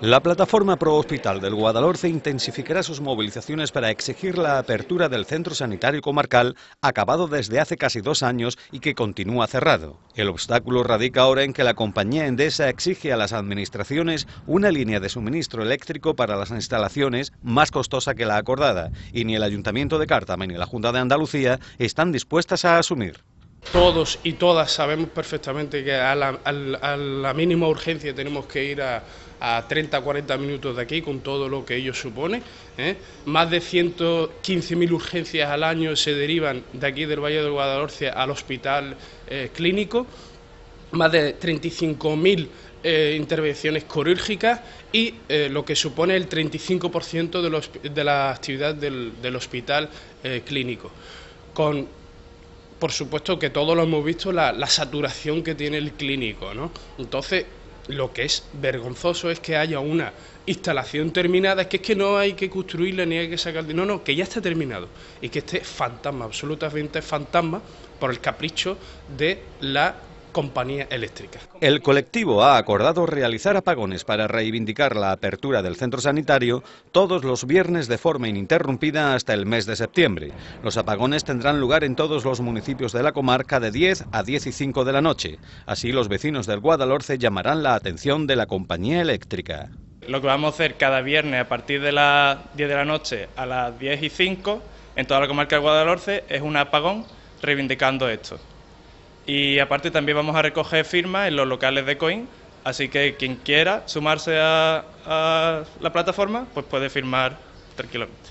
La plataforma Pro Hospital del Guadalhorce intensificará sus movilizaciones para exigir la apertura del centro sanitario comarcal, acabado desde hace casi dos años y que continúa cerrado. El obstáculo radica ahora en que la compañía Endesa exige a las administraciones una línea de suministro eléctrico para las instalaciones más costosa que la acordada, y ni el Ayuntamiento de Cártama ni la Junta de Andalucía están dispuestas a asumir. Todos y todas sabemos perfectamente que a la, mínima urgencia tenemos que ir a, a 30 40 minutos de aquí con todo lo que ello supone. ¿eh? Más de 115.000 urgencias al año se derivan de aquí del Valle del Guadalhorce al hospital eh, clínico, más de 35.000 eh, intervenciones quirúrgicas y lo que supone el 35% de, los, de, la actividad del, del hospital clínico. Con por supuesto que todos lo hemos visto, la, saturación que tiene el clínico, ¿no? Entonces, lo que es vergonzoso es que haya una instalación terminada, es que es que no hay que construirla ni hay que sacar... No, no, que ya está terminado y que este fantasma, absolutamente fantasma, por el capricho de la compañía eléctrica. El colectivo ha acordado realizar apagones para reivindicar la apertura del centro sanitario todos los viernes de forma ininterrumpida hasta el mes de septiembre. Los apagones tendrán lugar en todos los municipios de la comarca de 10 a 10 y 5 de la noche. Así los vecinos del Guadalhorce llamarán la atención de la compañía eléctrica. Lo que vamos a hacer cada viernes a partir de las 10 de la noche a las 10 y 5 en toda la comarca del Guadalhorce es un apagón reivindicando esto. Y aparte también vamos a recoger firmas en los locales de Coin, así que quien quiera sumarse a, la plataforma, pues puede firmar tranquilamente.